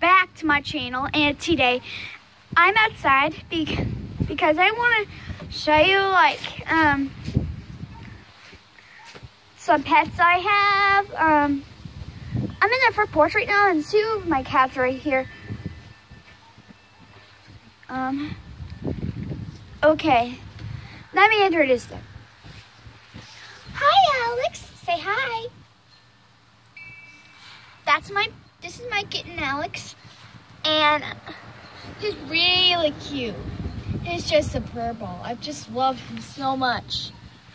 back to my channel and today I'm outside be- because I want to show you like um, some pets I have. Um, I'm in the front porch right now and two of my cats right here. Um, okay, let me introduce them. Hi Alex, say hi. That's my this is my kitten Alex, and he's really cute. He's just a purple. I just love him so much.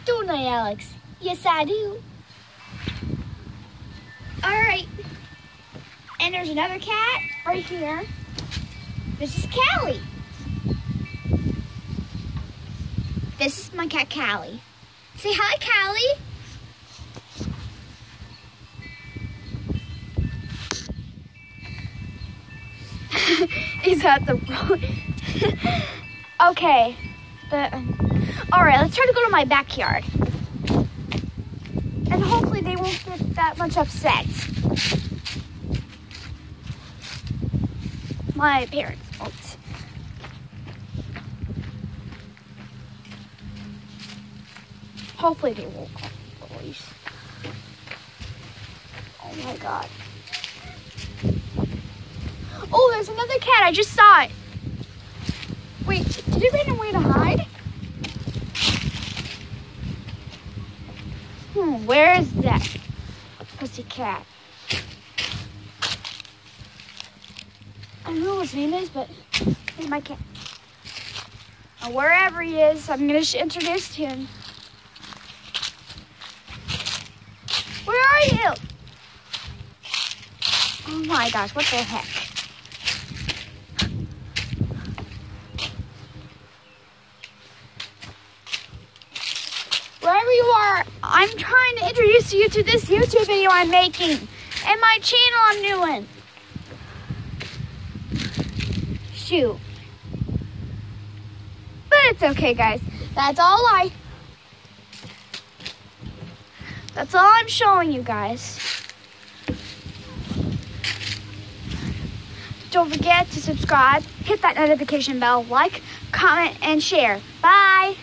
Don't I, Alex? Yes, I do. All right. And there's another cat right here. This is Callie. This is my cat Callie. Say hi, Callie. He's at the road. okay. The, um, all right, let's try to go to my backyard. And hopefully they won't get that much upset. My parents won't. Hopefully they won't call the police. Oh my god. Oh, there's another cat. I just saw it. Wait, did it run away to hide? Hmm, where is that pussy cat? I don't know what his name is, but he's my cat. Now, wherever he is, I'm going to introduce him. Where are you? Oh my gosh, what the heck? Wherever you are, I'm trying to introduce you to this YouTube video I'm making and my channel I'm doing. Shoot. But it's okay, guys. That's all I. That's all I'm showing you guys. Don't forget to subscribe, hit that notification bell, like, comment, and share. Bye.